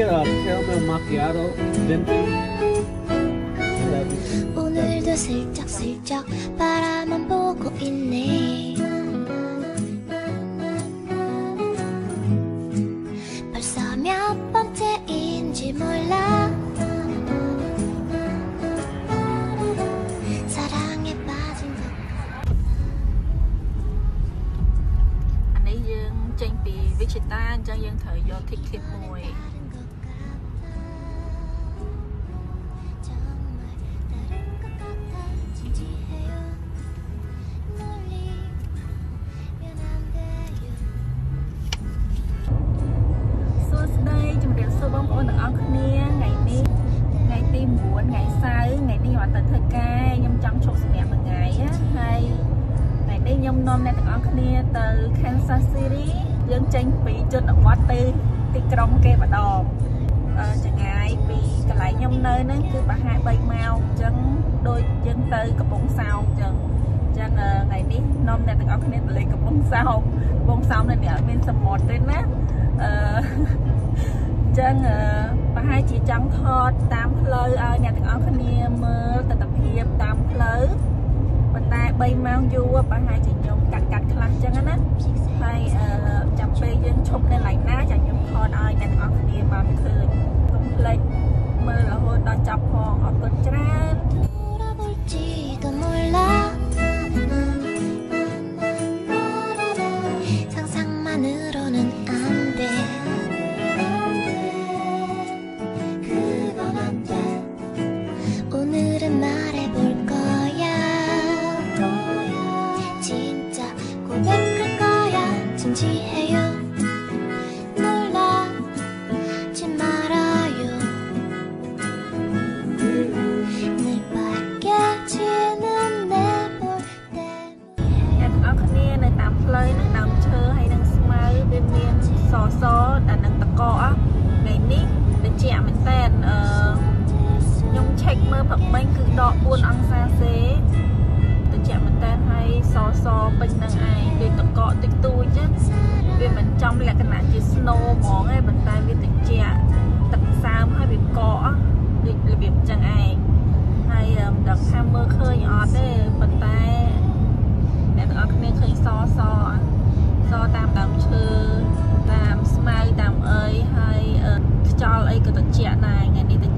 get a caramel macchiato. 오늘도 슬쩍슬쩍 ខ្ញុំនាំអ្នកទាំងអស់គ្នាទៅ Kansas City យើងចេញពីជនបទទៅទីក្រុងគេម្ដងអឺចម្ងាយពីកន្លែងខ្ញុំនៅហ្នឹងគឺប្រហែល3ម៉ោងអញ្ចឹងដូចយើងទៅកំពង់សោមអញ្ចឹងអញ្ចឹងអឺថ្ងៃនេះនាំអ្នកទាំងអស់គ្នាទៅលេងកំពង់សោមកំពង់សោមនៅនេះអត់មានសមុទ្រទេណាអឺអញ្ចឹងអឺប្រហែលជាចង់ថតតាមផ្លូវឲ្យអ្នកទាំងអស់គ្នាមើលទស្សនភាពតាមផ្លូវ ប៉ុន្តែ3ម៉ោងយូរប្រហែលជាខ្ញុំកាត់កាត់ខ្លះអញ្ចឹងណាហើយអឺចាំពេលយើងឈប់នៅកន្លែងណាចាំខ្ញុំថតឲ្យអ្នកទាំងអស់គ្នាបានឃើញកុំភ្លេចមើលរហូតដល់ចប់ផងអរគុណច្រើន ដក4អង្សាសេត្រជាក់មែនតើហើយសសពេញនឹងឯងដូចតកតិចតួចចឹងវាមិនចំលក្ខណៈជា snow ហ្មងទេប៉ុន្តែវាត្រជាក់ទឹកសើមហើយវាកកដូចរបៀបចឹងឯងហើយមិនដឹងថាមើលឃើញអត់ទេប៉ុន្តែអ្នកទាំងអស់គ្នាឃើញសសសតាមដើមឈើតាមស្មៅតាមអើយហើយអឺខ្យល់អីក៏ត្រជាក់ដែរថ្ងៃនេះ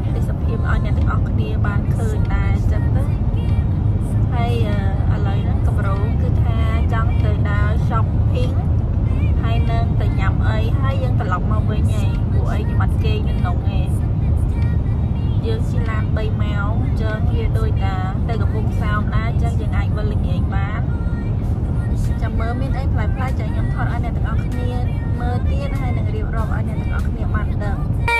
តទេសភាពឲ្យអ្នកទាំងអស់គ្នាបានឃើញដែរអញ្ចឹងទៅហើយអឺឥឡូវហ្នឹងកម្រងគឺថាចង់ទៅដើរ shopping ហើយនឹងទៅញ៉ាំអីហើយយើងត្រឡប់មកវិញឯងពួកអីខ្ញុំអត់គេងនៅក្នុងឯងយើងជិះឡាន3ម៉ោងអញ្ចឹងវាដូចថាទៅកំពង់សោមដែរអញ្ចឹងយើងអាចវិលល្ងាចបានចាំមើលមានអីផ្លែផ្លែចាំខ្ញុំថតឲ្យអ្នកទាំងអស់គ្នាមើលទៀតហើយនឹងរៀបរាប់ឲ្យអ្នកទាំងអស់គ្នាបានដឹង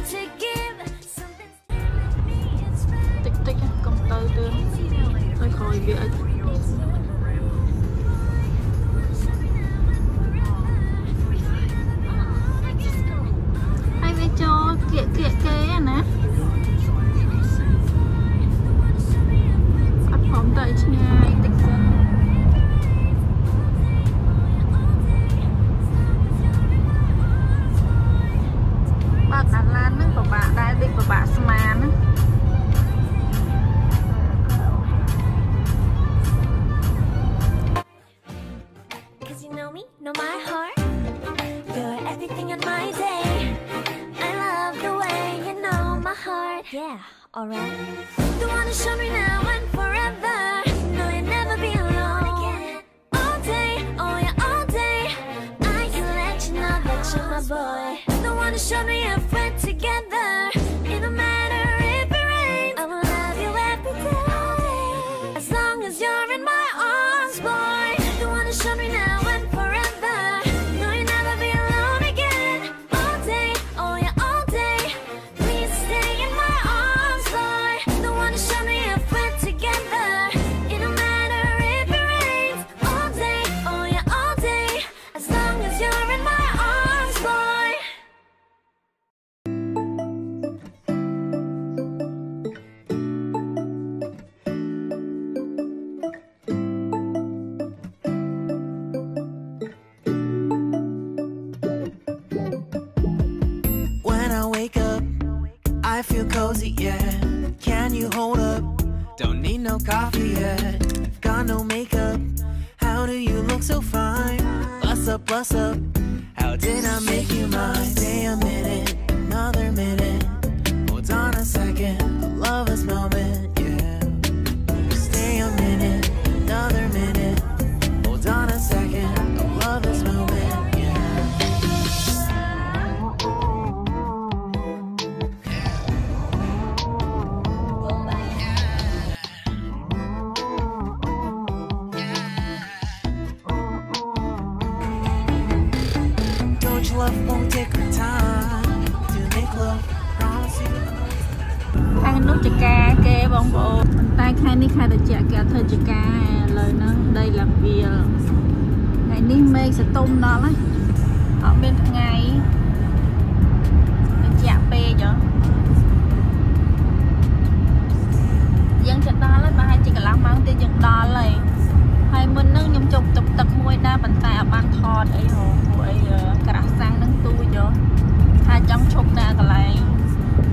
ទៅទឿនឲ្យក្រោយវាឲ្យហើយវាចូលគៀកគៀកគេណាអត់ព្រមទៅឲ្យឆ្ងាយតិចសិនបើកអាឡានហ្នឹងពិបាកដែរដូចពិបាកស្មា show me up, bust up. How did I make you mine? Stay a minute, another minute. Hold on a second, I love this moment, yeah. Stay a minute, another minute. ខែនេះខែត្រជាក់គេអត់ធ្វើចកាឥឡូវហ្នឹងដីឡើងវាលថ្ងៃនេះមេឃសតុំដល់ហើយអត់មានថ្ងៃត្រជាក់ពេកហ៎យើងจะដល់ហើយប្រហែលជាកន្លះម៉ោងទៀតយើងដល់ហើយហើយមុនហ្នឹងខ្ញុំជប់ទឹកទឹកមួយដែរប៉ុន្តែអត់បានថតអីហ៎ព្រោះអីក្រាស់សាំងហ្នឹងទូចហ៎ថាចង់ឈប់នៅកន្លែង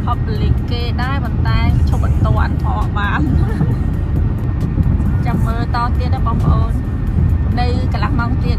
public គេដែរប៉ុន្តែឈប់អត់តាន់អស់បានចាំ មើលតទៀតណាបងប្អូននៅកន្លះម៉ោងទៀត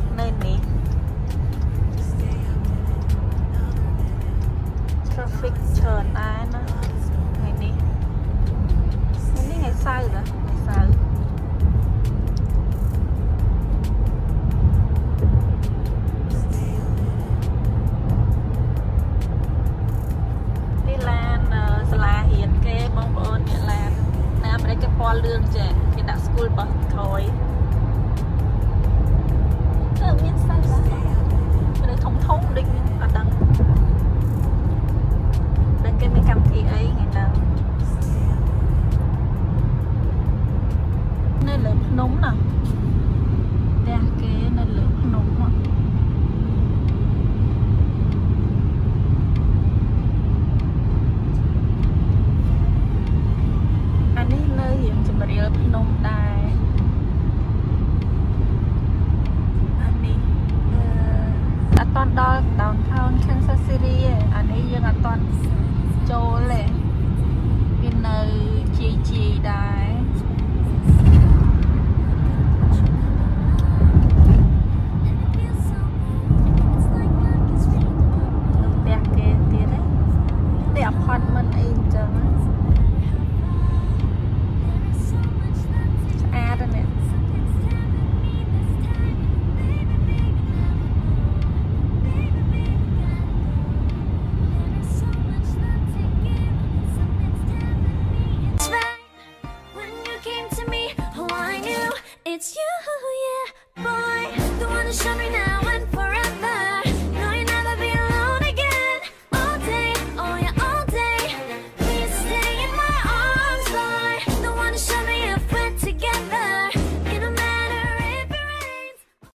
traffic ច្រើនដែរណាថ្ងៃនេះថ្ងៃនេះថ្ងៃសៅរ៍ណាថ្ងៃ នំដែរអានេះអឺអត់តន់ដល់ downtown Kansas City ទេអានេះយើងអត់តន់ចូលទេវានៅជាយជាយដែរ 天